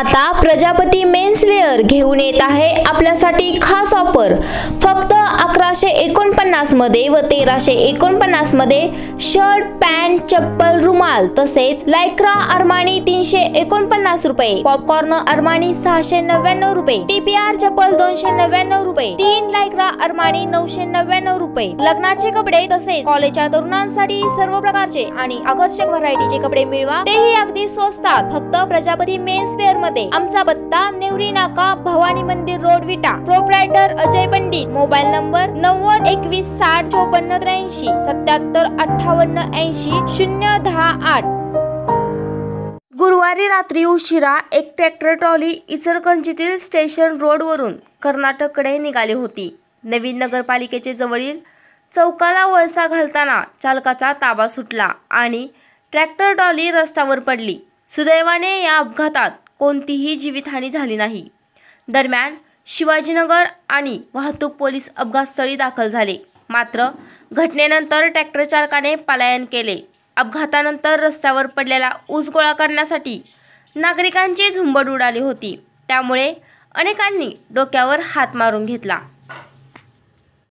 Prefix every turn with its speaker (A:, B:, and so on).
A: आता प्रजापती मेन्सवेअर घेऊन येत आहे आपल्यासाठी खास ऑफर फक्त अकराशे एकोणपन्नासमध्ये व तेराशे एकोणपन्नासमध्ये शर्ट पॅन्ट चप्पल रुमाल तसेच लायक्रा अरमानी तीनशे एकोणपन्नास रुपये पॉपकॉर्न अरमानी सहाशे नव्याण्णव रुपये टीपीआर चप्पल दोनशे नव्याण्णव रुपये तीन लायक्रा अरमानी नऊशे नव्याण्णव रुपये. लग्नाचे कपडे तसेच कॉलेजच्या तरुणांसाठी सर्व प्रकारचे आणि आकर्षक व्हरायटीचे कपडे मिळवा. तेही अगदी स्वस्तात फक्त प्रजापती मेन्सवेअरमध्ये. आमचा पत्ता नेवरी नाका Bhavani Mandir road Vita. Proprietor Ajay Pandit. Mobile number number नव्वद एकवीस साठ चौपन्न त्र्याऐंशी सत्याहत्तर अठ्ठावन्न ऐंशी शून्य दहा आठ. गुरुवारी रात्री उशिरा एक ट्रॅक्टर ट्रॉली इचलकरंजीतील स्टेशन रोडवरून कर्नाटककडे निघाली होती. नवीन नगरपालिकेचे जवळील चौकाला वळसा घालताना चालकाचा ताबा सुटला आणि ट्रॅक्टर ट्रॉली रस्त्यावर पडली. सुदैवाने या अपघातात कोणतीही जीवितहानी झाली नाही. दरम्यान शिवाजीनगर आणि वाहतूक पोलीस अपघातस्थळी दाखल झाले. मात्र घटनेनंतर ट्रॅक्टर चालकाने पलायन केले. अपघातानंतर रस्त्यावर पडलेला ऊस गोळा करण्यासाठी नागरिकांची झुंबड उडाली होती. त्यामुळे अनेकांनी डोक्यावर हात मारून घेतला.